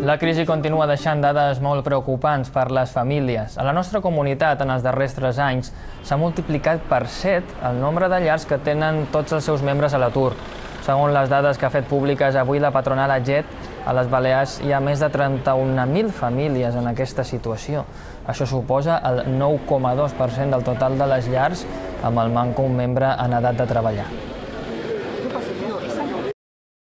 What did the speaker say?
La crisi continua deixant dades molt preocupants per les famílies. A la nostra comunitat, en els darrers 3 anys, s'ha multiplicat per 7 el nombre de llars que tenen tots els seus membres a l'atur. Segons les dades que ha fet públiques avui la patronal AGET, a les Balears hi ha més de 31.000 famílies en aquesta situació. Això suposa el 9,2% del total de les llars amb el manco un membre en edat de treballar.